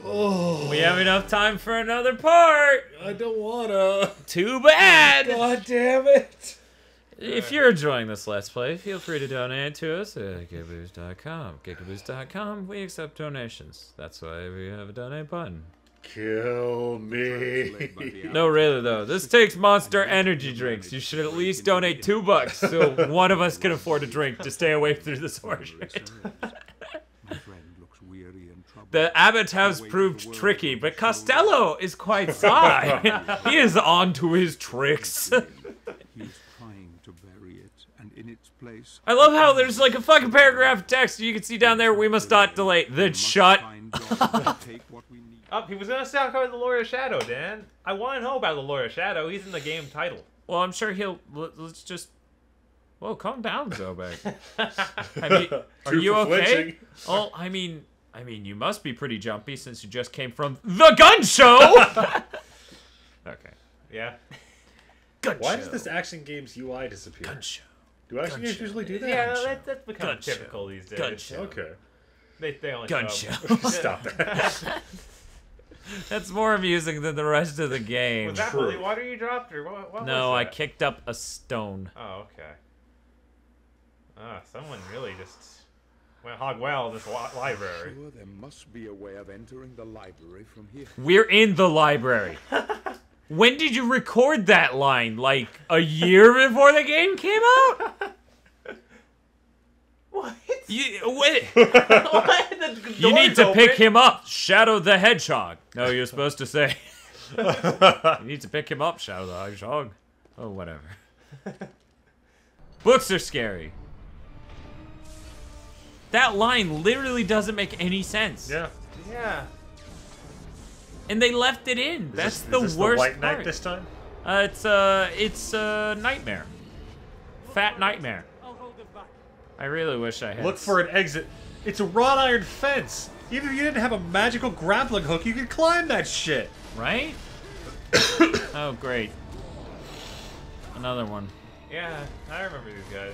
Oh. We have enough time for another part. I don't wanna. Too bad. God damn it. If you're enjoying this Let's Play, feel free to donate to us at gigaboots.com. Gigaboots.com, we accept donations. That's why we have a donate button. Kill me. Led by the No, really though, this takes Monster Energy drinks. You should at least donate two bucks so one of us can afford a drink to stay awake through this horseshit. The Abbott house proved tricky, but Costello is quite sly. he is on to his tricks. He trying to bury it, and in its place. I love how there's like a fucking paragraph of text you can see down there. We must not delay. Then must shut. find Jordan and take what we need. Oh, he was gonna talk about the Lord of Shadow, Dan. I want to know about the Lord of Shadow. He's in the game title. Well, I'm sure he'll. Let's just. Whoa, calm down, Zobek. I mean, are you okay? flinching. Oh, I mean, I mean, you must be pretty jumpy since you just came from the gun show. okay. Yeah. Gun Why show. does this action game's UI disappear? gun show? Do action Gun games show. usually do that? Yeah, that, that's become Gun show. typical these days. Gun show. Okay. They, they only Gun show show. Stop that. That's more amusing than the rest of the game. Was that True. holy water you dropped, or what? what No, was I kicked up a stone. Oh, okay. Ah, someone really just went hog wild this wa- library. Sure, there must be a way of entering the library from here. We're in the library. when did you record that line? Like a year before the game came out? What? You, wait, what? The you need door's to pick him up, Shadow the Hedgehog. No, you're supposed to say. you need to pick him up, Shadow the Hedgehog. Oh, whatever. Books are scary. That line literally doesn't make any sense. yeah. Yeah. And they left it in. Is That's this, the is this worst the White Knight part. this time? Uh, it's uh, it's uh, nightmare. Fat nightmare. I'll hold him back. I really wish I had. Look for an exit. It's a wrought iron fence. Even if you didn't have a magical grappling hook, you could climb that shit. right. oh great. Another one. Yeah, I remember these guys.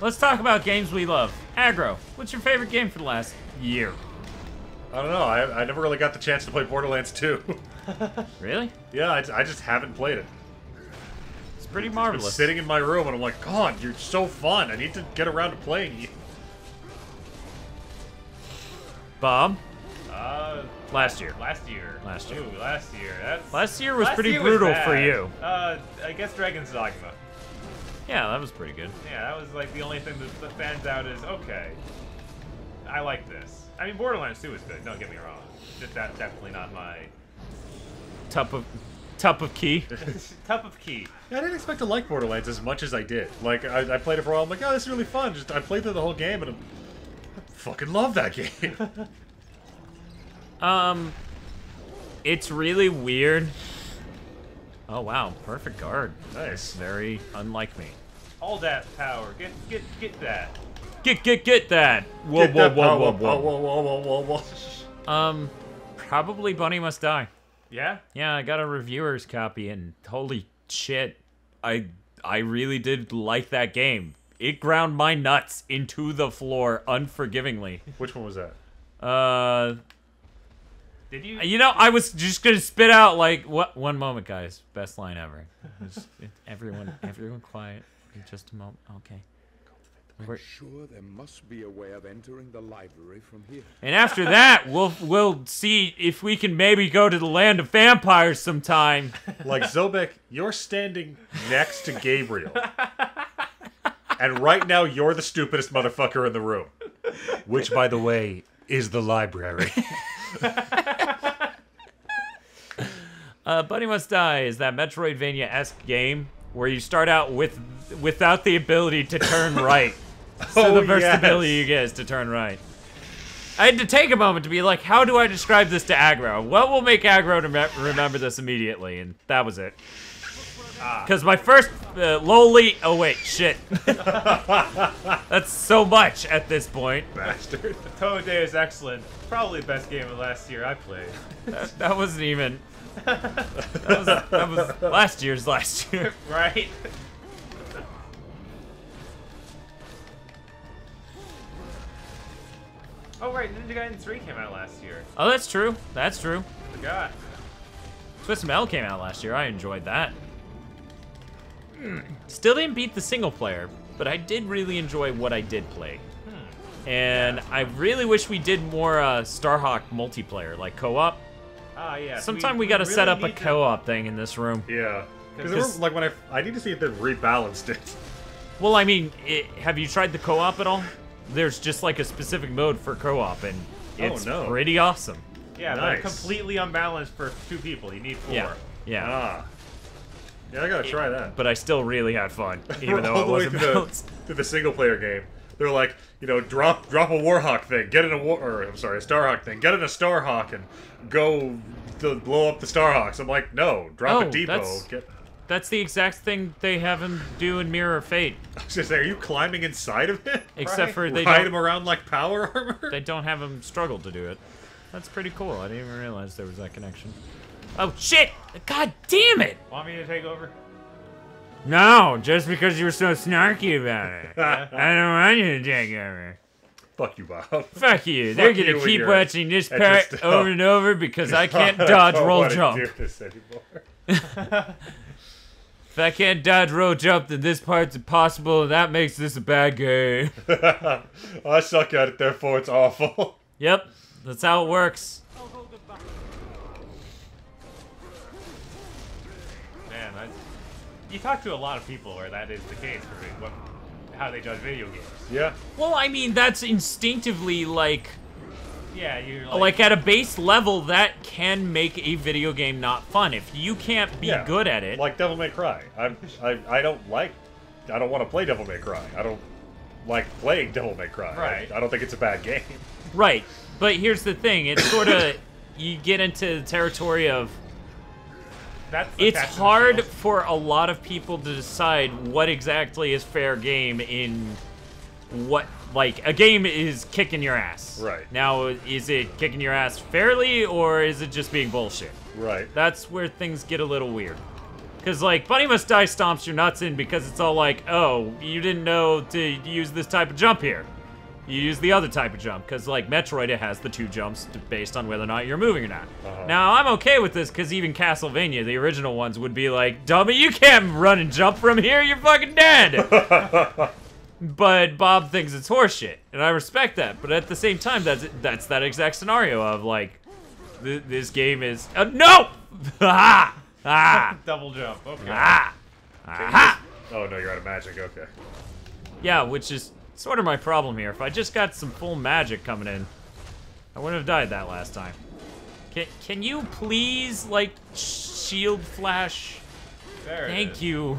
Let's talk about games we love. Aggro. What's your favorite game for the last year? I don't know. I, I never really got the chance to play Borderlands 2. Really? yeah, I, I just haven't played it. It's pretty Been marvelous. sitting in my room and I'm like, God, you're so fun. I need to get around to playing you. Bob. Uh, Last year. last year. Last year. Ooh, last year. That's. Last year was last pretty year brutal bad. for you. Uh, I guess Dragon's Dogma. Yeah, that was pretty good. Yeah, that was like the only thing that, that stands out is okay. I like this. I mean, Borderlands 2 is good. Don't get me wrong. Just that definitely not my top of, Top of key. top of key. Yeah, I didn't expect to like Borderlands as much as I did. Like, I, I played it for a while. I'm like, oh, this is really fun. Just I played through the whole game and I'm, I fucking love that game. Um, it's really weird. Oh wow, perfect guard. nice. Very unlike me. All that power. Get get get that. Get get get that. Whoa Get whoa that whoa power, whoa power, whoa. whoa, whoa, whoa, whoa, whoa. Um, probably Bunny Must Die. Yeah? Yeah, I got a reviewer's copy, and holy shit, I I really did like that game. It ground my nuts into the floor unforgivingly. Which one was that? Uh, Did you? you know, I was just gonna spit out like what one moment, guys. Best line ever. Just- it- everyone, everyone, quiet. Just a moment. Okay. We're- Sure, there must be a way of entering the library from here. And after that, we'll we'll see if we can maybe go to the land of vampires sometime. Like, Zobek, you're standing next to Gabriel. and right now, you're the stupidest motherfucker in the room. Which, by the way, is the library. Uh, Bunny Must Die is that Metroidvania-esque game where you start out with without the ability to turn right. so Oh, the first yes. ability you get is to turn right. I had to take a moment to be like, how do I describe this to aggro? What will make aggro me- remember this immediately? And that was it. Ah. Because my first uh, lowly. Oh wait, shit. That's so much at this point. Bastard. Toad Day is excellent. Probably the best game of last year I played. That, that wasn't even. That was, that was last year's last year. right? oh right, Ninja Gaiden 3 came out last year. Oh, that's true. That's true. Forgot. Twisted Metal came out last year. I enjoyed that. Still didn't beat the single player, but I did really enjoy what I did play. And I really wish we did more uh, Starhawk multiplayer, like co-op. Ah, yeah. Sometime we, gotta really set up a co-op thing in this room. Yeah. Because like when I I need to see if they've rebalanced it. Well, I mean, it, have you tried the co-op at all? There's just like a specific mode for co-op, and Oh, it's no. pretty awesome. Yeah, Nice. but completely unbalanced for two people. You need four. Yeah, yeah. Ah. Yeah, I gotta try that. But I still really had fun, even though all it the way wasn't through the, balanced. through the single player game. They're like, you know, drop drop a Warhawk thing, get in a war, or I'm sorry, a Starhawk thing, get in a Starhawk and go to blow up the Starhawks. I'm like, no, drop Oh, a depot. that's- Get, That's the exact thing they have him do in Mirror of Fate, I was just saying, are you climbing inside of it? except Right. for they Ride don't, him around like power armor? they don't have him struggle to do it. That's pretty cool. I didn't even realize there was that connection. Oh shit! God damn it! Want me to take over? No, just because you were so snarky about it. I don't want you to take over. Fuck you, Bob. Fuck you. They're Fuck gonna and keep watching this extra part stuff. over and over because I can't I dodge don't roll wanna jump. Do this. If I can't dodge roll jump, then this part's impossible, and that makes this a bad game. I suck at it, therefore it's awful. yep, that's how it works. You talk to a lot of people where that is the case for me, what, how they judge video games. yeah. Well, I mean, that's instinctively like, Yeah, you're like, like, at a base level, that can make a video game not fun. If you can't be Yeah. good at it, Like Devil May Cry. I'm, I I don't like. I don't want to play Devil May Cry. I don't like playing Devil May Cry. Right. I, don't think it's a bad game. right? But here's the thing: it's sort of you get into the territory of that's the it's catch in the hard for a lot of people to decide what exactly is fair game in what like a game is kicking your ass. Right. Now is it kicking your ass fairly or is it just being bullshit? Right. That's where things get a little weird. Cause like Bunny Must Die stomps your nuts in because it's all like, oh, you didn't know to use this type of jump here. You use the other type of jump, because like Metroid, it has the two jumps based on whether or not you're moving or not. Uh-huh. Now I'm okay with this, because even Castlevania, the original ones, would be like, dummy, you can't run and jump from here, you're fucking dead. but Bob thinks it's horseshit, and I respect that. But at the same time, that's that's that exact scenario of like, th- this game is uh, no, ah, ah, double jump. Okay. ah, ah. Oh no, you're out of magic. Okay. Yeah, which is sort of my problem here. If I just got some full magic coming in, I wouldn't have died that last time. Can, can you please, like, shield flash? There Thank is. you.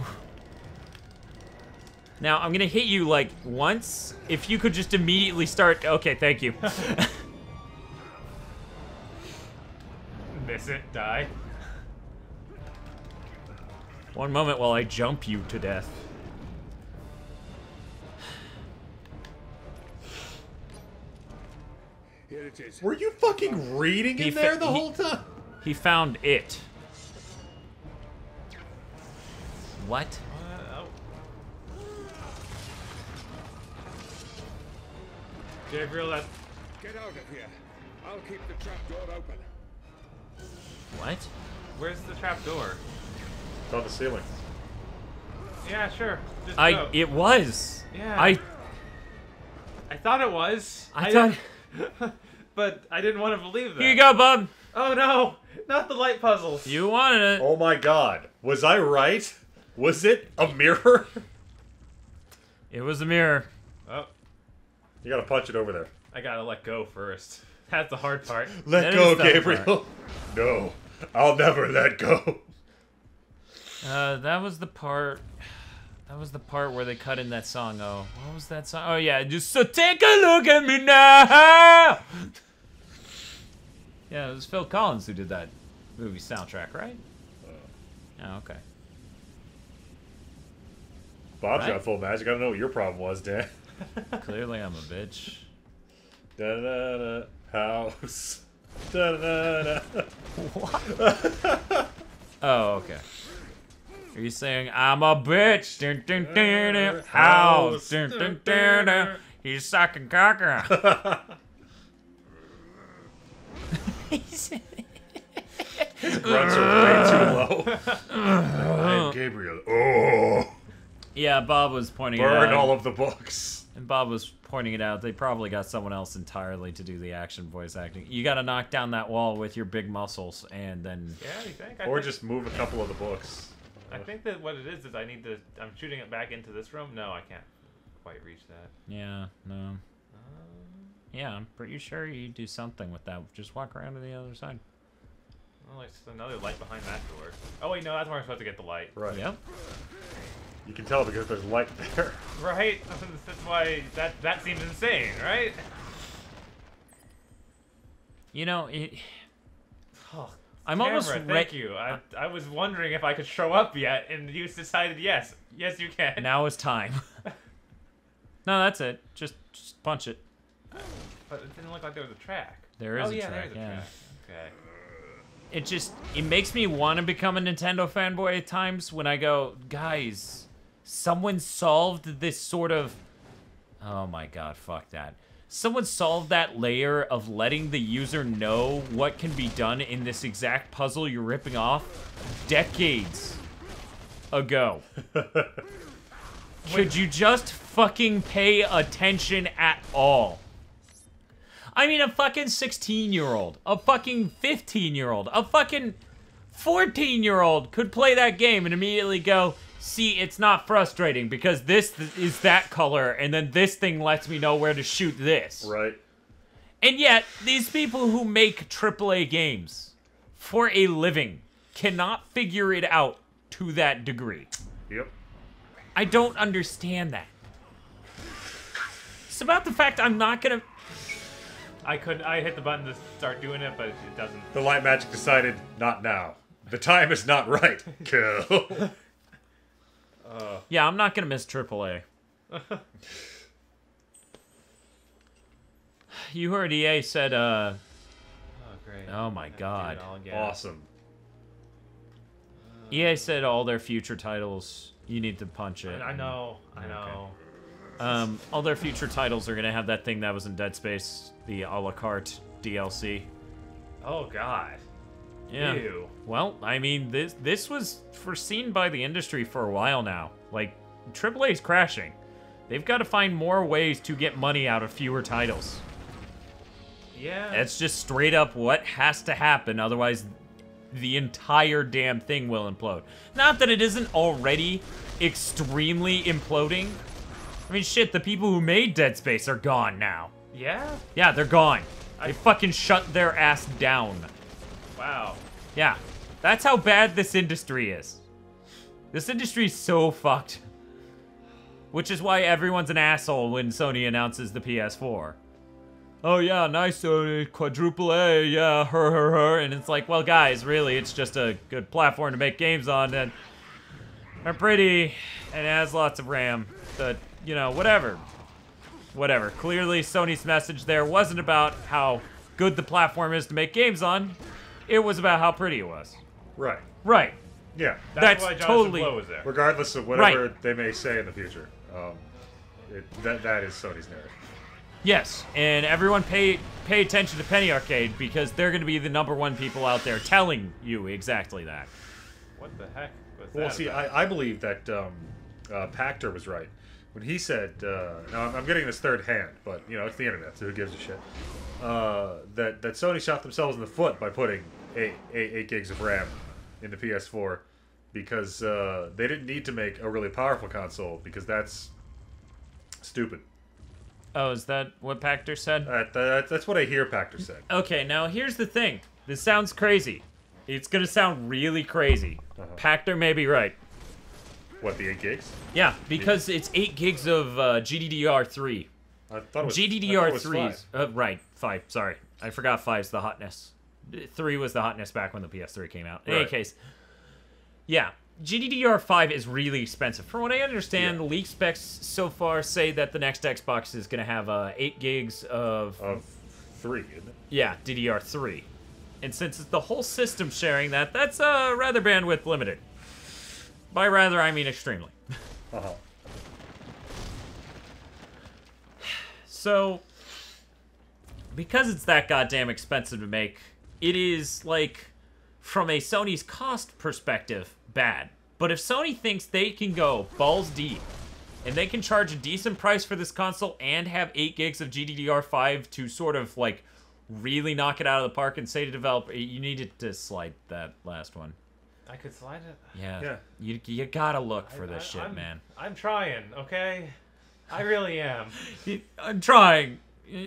Now, I'm gonna hit you, like, once. If you could just immediately start... Okay, thank you. Miss it, die. One moment while I jump you to death. Here it is. Were you fucking reading He in there the he- whole time? He found it. What? Uh, oh. Gabriel, that Get out of here. I'll keep the trap door open. What? where's the trap door? It's on the ceiling. Yeah, sure. Just I... go. It was. Yeah. I... I thought it was. I thought... didn't- but I didn't want to believe that. Here you go, bub. Oh no, not the light puzzles. You wanted it. Oh my god. Was I right? Was it a mirror? It was a mirror. Oh, you gotta punch it over there. I gotta let go first. That's the hard part. Let That go, Gabriel. No, I'll never let go. Uh, that was the part. That was the part where they cut in that song. Oh, what was that song? Oh yeah, just so take a look at me now. yeah, it was Phil Collins who did that movie soundtrack, right? Uh. Oh, okay. Bob's Right. got full magic. I don't know what your problem was, Dan. Clearly, I'm a bitch. Da da da house. Da da da. What? Oh, okay. Are you saying I'm a bitch? Dun, dun, dun, dun. House. Dun, dun, dun, dun. He's sucking caca. Grunts are way too low. I am Gabriel. Oh, yeah, Bob was pointing it burn out. all of the books. And Bob was pointing it out. They probably got someone else entirely to do the action voice acting. You got to knock down that wall with your big muscles, and then Yeah, you think? I Or think, just move a couple of the books. I think that what it is is I need to. I'm shooting it back into this room. No, I can't quite reach that. yeah, no, um, yeah, I'm pretty sure you do something with that. Just walk around to the other side. Oh, there's another light behind that door. Oh wait, no, that's where I'm supposed to get the light. Right. Yep. You can tell because there's light there. Right? That's why that that seems insane, right? You know, it, Oh, I'm almost Camera, re- thank you. I, I was wondering if I could show up yet, and you decided yes, yes you can. Now is time. no, that's it. Just, just punch it. But it didn't look like there was a track. There is oh, a yeah, track, there's a yeah. track. Okay. It just it makes me want to become a Nintendo fanboy at times when I go, guys, someone solved this sort of Oh my god, fuck that. Someone solved that layer of letting the user know what can be done in this exact puzzle you're ripping off decades ago. Could you just fucking pay attention at all? I mean, a fucking 16 year old, a fucking 15 year old, a fucking 14 year old could play that game and immediately go, see, it's not frustrating because this th- is that color and then this thing lets me know where to shoot this. Right. And yet, these people who make AAA games for a living cannot figure it out to that degree. Yep. I don't understand that. It's about the fact I'm not gonna. I couldn't. I hit the button to start doing it, but it doesn't. The light magic decided not now. The time is not right. Kill. Yeah, I'm not gonna miss AAA. you heard EA said, uh, Oh great. oh my I have to do god. it all awesome. EA said all their future titles, you need to punch it. I know. I know. Um, all their future titles are gonna have that thing that was in Dead Space, the a la carte DLC. Oh god. Yeah. Ew. Well, I mean, this this was foreseen by the industry for a while now. Like, AAA's crashing. They've got to find more ways to get money out of fewer titles. Yeah. That's just straight up what has to happen, otherwise the entire damn thing will implode. Not that it isn't already extremely imploding. I mean, shit, the people who made Dead Space are gone now. yeah. Yeah, they're gone. I- They fucking shut their ass down. Wow. Yeah, that's how bad this industry is. This industry is so fucked. Which is why everyone's an asshole when Sony announces the PS4. Oh yeah, nice Sony, quadruple A, yeah, her, her, her. And it's like, well, guys, really, it's just a good platform to make games on, and are pretty, and has lots of RAM. But, you know, whatever. Whatever. Clearly, Sony's message there wasn't about how good the platform is to make games on. It was about how pretty it was. Right. Right. Yeah. That's That's, why Jonathan totally- Blow was there. Regardless of whatever they may say in the future, um, it, that that is Sony's narrative. Yes, and everyone pay pay attention to Penny Arcade because they're going to be the number one people out there telling you exactly that. What the heck was Well, that? see, about? I, I believe that um, uh, Pachter was right when he said. Uh, now I'm, I'm getting this third hand, but you know it's the internet, so who gives a shit? Uh, that that Sony shot themselves in the foot by putting eight, eight, eight gigs of RAM in the PS4 because uh, they didn't need to make a really powerful console because that's stupid. Oh, is that what Pachter said? That, that, that's what I hear Pachter said. Okay, now here's the thing. This sounds crazy. It's going to sound really crazy. Uh-huh. Pachter may be right. What the eight gigs? Yeah, because it's 8 gigs of uh, GDDR3. I thought it was I thought it was GDDR3 five. uh, right, 5, sorry. I forgot 5's the hotness. 3 was the hotness back when the PS3 came out. In any case, yeah. GDDR5 is really expensive. From what I understand, Yeah. the leak specs so far say that the next Xbox is going to have uh, 8 gigs of, Of three, yeah, DDR3. And since it's the whole system sharing that, that's uh, rather bandwidth limited. By rather, I mean extremely. Uh-huh. So, because it's that goddamn expensive to make, it is like, from a Sony's cost perspective, bad. But if Sony thinks they can go balls deep, and they can charge a decent price for this console and have 8 gigs of GDDR5 to sort of like really knock it out of the park and say to developer, eh, you needed to slide that last one. I could slide it. Yeah. Yeah. You, you gotta look for I- this I- shit, I'm- man. I'm trying, okay? I really am. I'm trying.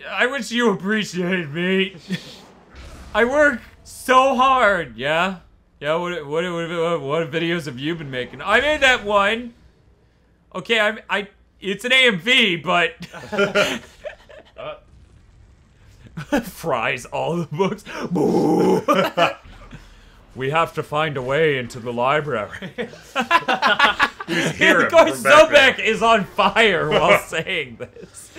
I wish you appreciated me. I work so hard. Yeah. Yeah. What what what what videos have you been making? I made that one. Okay. I I it's an AMV, but Uh, fries all the books. Boo. we have to find a way into the library. Hear him Of course, from back there. Zobek is on fire while saying this.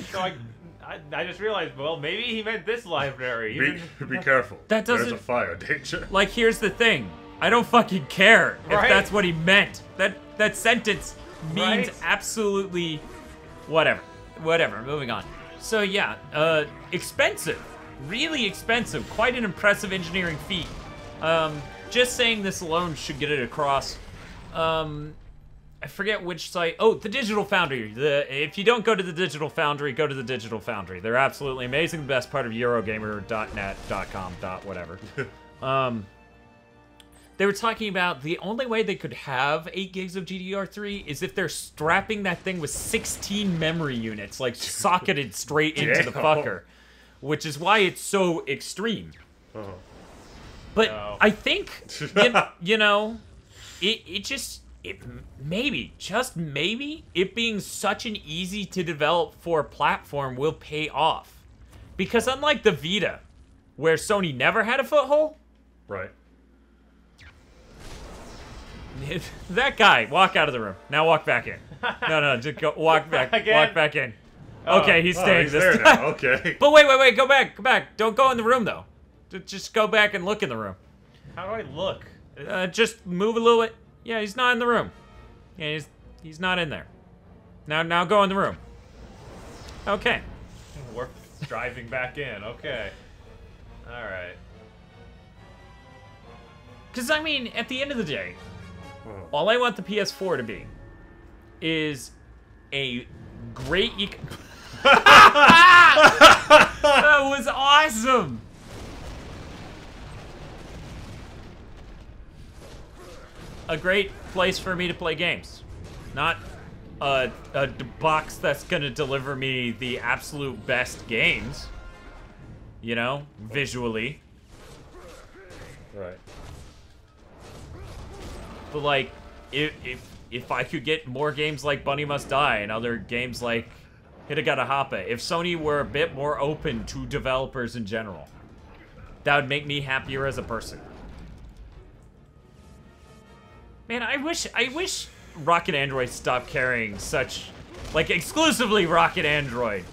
So I, I, I just realized, well, maybe he meant this library. Be, Even- be careful. That doesn't- There's a fire danger. Like, here's the thing. I don't fucking care if that's what he meant. That that sentence means Right. absolutely whatever. Whatever. Moving on. So yeah, uh, expensive, really expensive. Quite an impressive engineering feat. Um, just saying this alone should get it across. Um, I forget which site. Oh, the Digital Foundry. The if you don't go to the Digital Foundry, go to the Digital Foundry. They're absolutely amazing. The best part of Eurogamer.net.com. Dot whatever. um, they were talking about the only way they could have 8 gigs of GDDR3 is if they're strapping that thing with 16 memory units, like socketed straight into the fucker, which is why it's so extreme. Uh-huh. But No. I think, you, you know, it, it just, it maybe, just maybe, it being such an easy to develop for platform will pay off. Because unlike the Vita, where Sony never had a foothold, Right. that guy, walk out of the room. Now walk back in. No, no, just go walk back. Again? Walk back in. Okay, he's Oh, staying he's this there time. now. Okay. But wait, wait, wait, go back, go back. Don't go in the room though. Just go back and look in the room. How do I look? Uh, just move a little bit. Yeah, he's not in the room. Yeah, he's he's not in there. Now, now go in the room. Okay. We're driving back in. Okay. All right. Because I mean, at the end of the day, Oh. all I want the PS4 to be is a great. Ec- that was awesome. A great place for me to play games, not a, a box that's gonna deliver me the absolute best games. You know, visually. Right. But like, if if if I could get more games like Bunny Must Die and other games like Hitogata Happa, if Sony were a bit more open to developers in general, that would make me happier as a person. Man, I wish I wish Rocket Android stopped carrying such like exclusively Rocket Android.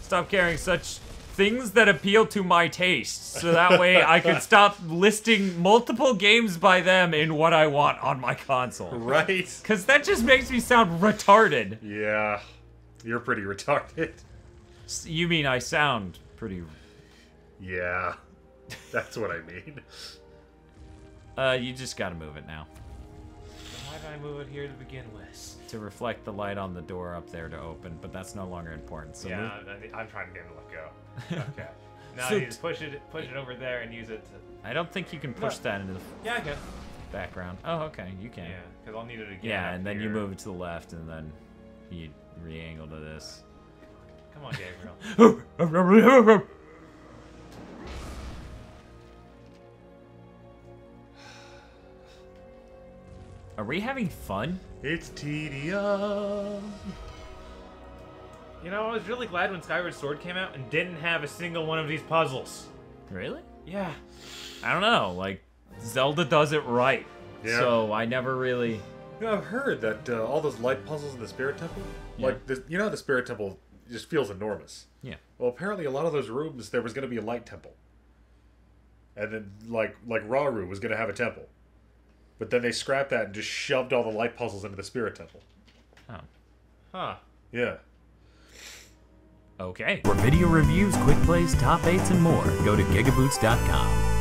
Stop carrying such things that appeal to my tastes, So that way I could stop listing multiple games by them in what I want on my console. Right. Cause that just makes me sound retarded. Yeah. You're pretty retarded. You mean I sound pretty Yeah. That's what I mean. uh you just gotta move it now. Why did I move it here to begin with? To reflect the light on the door up there to open, but that's no longer important. So yeah, move- I, I'm trying to get him to let go. Okay. Now So need to push it, push it over there, and use it to. I don't think you can push No. that into the Yeah, I can. background. Oh, okay, you can. Yeah, because I'll need it again. Yeah, and then you move it to the left, and then you re-angle to this. Come on, Gabriel. Are we having fun? It's tedious. you know, I was really glad when Skyward Sword came out and didn't have a single one of these puzzles. Really? Yeah. I don't know. Like, Zelda does it right. Yeah. So I never really. You know, I've heard that uh, all those light puzzles in the Spirit Temple, Yeah. like the, you know, the Spirit Temple just feels enormous. Yeah. Well, apparently, a lot of those rooms there was going to be a light temple, and then like like Rauru was going to have a temple, but then they scrapped that and just shoved all the light puzzles into the Spirit Temple. Oh. Huh. Yeah. Okay. For video reviews, quick plays, top 8s, and more, go to gigaboots.com.